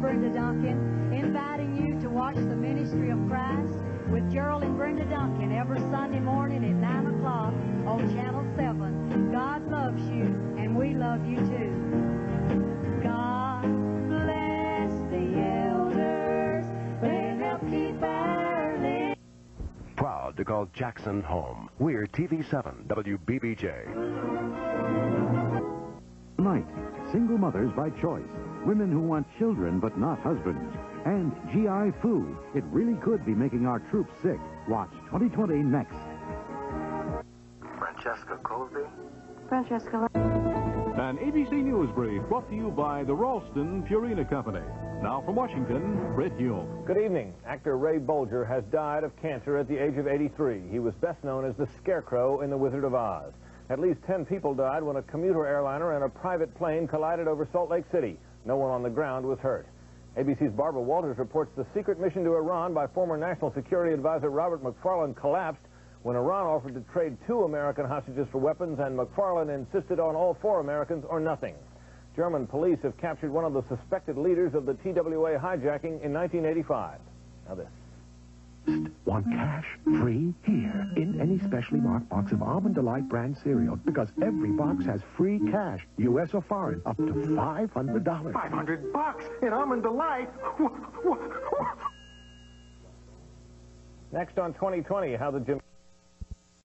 Brenda Duncan, inviting you to watch the ministry of Christ with Gerald and Brenda Duncan every Sunday morning at 9 o'clock on Channel 7. God loves you, and we love you too. God bless the elders. They help keep our lives. Proud to call Jackson home. We're TV7 WBBJ. Tonight, single mothers by choice. Women who want children but not husbands. And GI food. It really could be making our troops sick. Watch 2020 next. Francesca Colby. Francesca. An ABC News brief brought to you by the Ralston Purina Company. Now from Washington, Brit Hume. Good evening. Actor Ray Bolger has died of cancer at the age of 83. He was best known as the Scarecrow in The Wizard of Oz. At least 10 people died when a commuter airliner and a private plane collided over Salt Lake City. No one on the ground was hurt. ABC's Barbara Walters reports the secret mission to Iran by former National Security Advisor Robert McFarlane collapsed when Iran offered to trade two American hostages for weapons and McFarlane insisted on all four Americans or nothing. German police have captured one of the suspected leaders of the TWA hijacking in 1985. Now this. Want cash free specially marked box of Almond Delight brand cereal because every box has free cash, U.S. or foreign, up to $500. 500 bucks in Almond Delight. Next on 2020, how the Jim...